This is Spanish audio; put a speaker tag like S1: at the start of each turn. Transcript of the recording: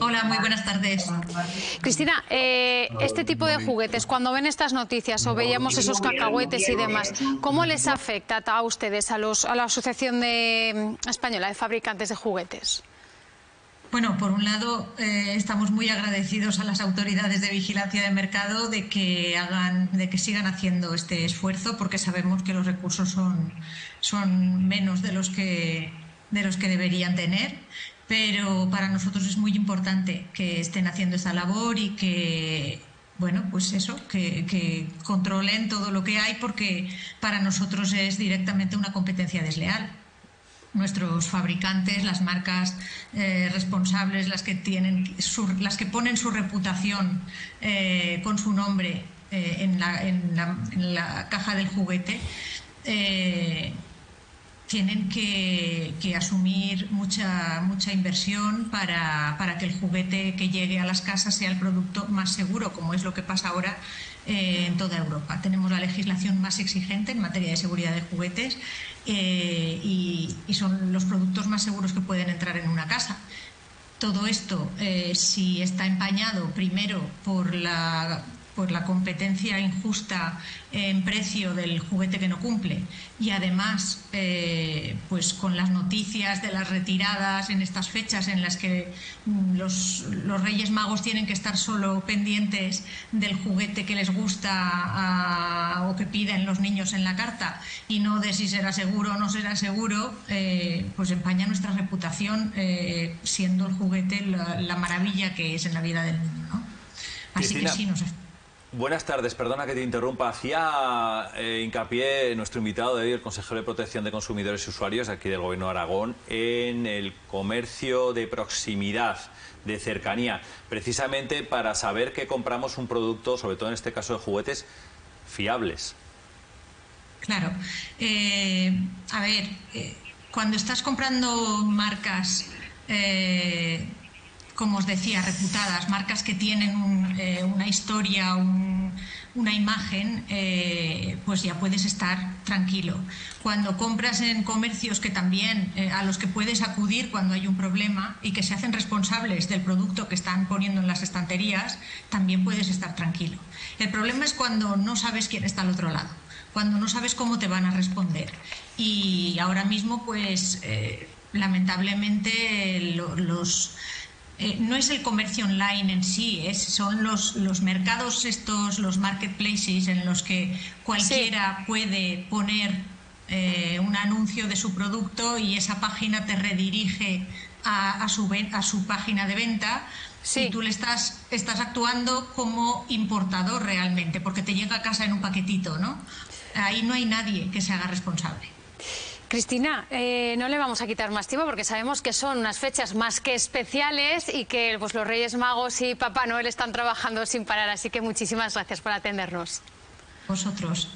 S1: Hola, muy buenas tardes.
S2: Cristina, eh, este tipo de juguetes, cuando ven estas noticias o veíamos esos cacahuetes y demás, ¿cómo les afecta a ustedes, a, los, a la Asociación de, mm, Española de Fabricantes de Juguetes?
S1: Bueno, por un lado, eh, estamos muy agradecidos a las autoridades de vigilancia de mercado de que hagan, de que sigan haciendo este esfuerzo, porque sabemos que los recursos son, son menos de los que de los que deberían tener pero para nosotros es muy importante que estén haciendo esa labor y que, bueno, pues eso, que, controlen todo lo que hay porque para nosotros es directamente una competencia desleal. Nuestros fabricantes, las marcas eh, responsables, las que tienen, las que ponen su reputación eh, con su nombre eh, en, la, en, la, caja del juguete, tienen que, asumir mucha, mucha inversión para, que el juguete que llegue a las casas sea el producto más seguro, como es lo que pasa ahora eh, en toda Europa. Tenemos la legislación más exigente en materia de seguridad de juguetes eh, y, son los productos más seguros que pueden entrar en una casa. Todo esto, eh, si está empañado primero por la pues la competencia injusta en precio del juguete que no cumple. Y además eh, pues con las noticias de las retiradas en estas fechas en las que mm, los, Reyes Magos tienen que estar solo pendientes del juguete que les gusta o que piden los niños en la carta. Y no de si será seguro o no será seguro, eh, pues empaña nuestra reputación eh, siendo el juguete la, maravilla que es en la vida del niño.
S3: Así que sí nos Buenas tardes, perdona que te interrumpa. Hacía eh, hincapié nuestro invitado de hoy, el consejero de protección de consumidores y usuarios aquí del Gobierno de Aragón, en el comercio de proximidad, de cercanía, precisamente para saber que compramos un producto, sobre todo en este caso de juguetes, fiables.
S1: Claro. Eh, a ver, eh, cuando estás comprando marcas como os decía, reputadas, marcas que tienen eh, una historia, una imagen, eh, pues ya puedes estar tranquilo. Cuando compras en comercios que también eh, a los que puedes acudir cuando hay un problema y que se hacen responsables del producto que están poniendo en las estanterías, también puedes estar tranquilo. El problema es cuando no sabes quién está al otro lado, cuando no sabes cómo te van a responder. Y ahora mismo, pues lamentablemente los eh, no es el comercio online en sí, es, son los, los mercados estos, los marketplaces en los que cualquiera puede poner eh, un anuncio de su producto y esa página te redirige a, a, su, a su página de venta. Y tú le estás, estás actuando como importador realmente, porque te llega a casa en un paquetito, ¿no? Ahí no hay nadie que se haga responsable.
S2: Cristina, eh, no le vamos a quitar más tiempo porque sabemos que son unas fechas más que especiales y que pues, los Reyes Magos y Papá Noel están trabajando sin parar, así que muchísimas gracias por atendernos.
S1: Vosotros.